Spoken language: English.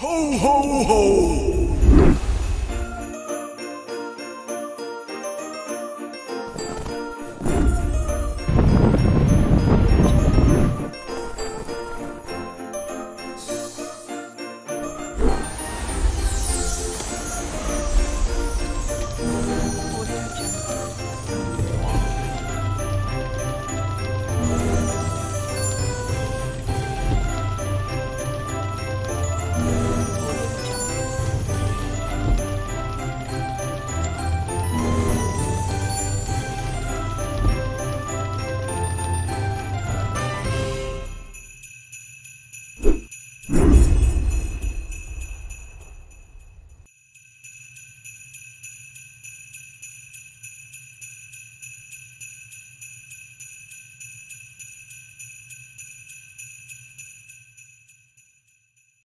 Ho, ho, ho!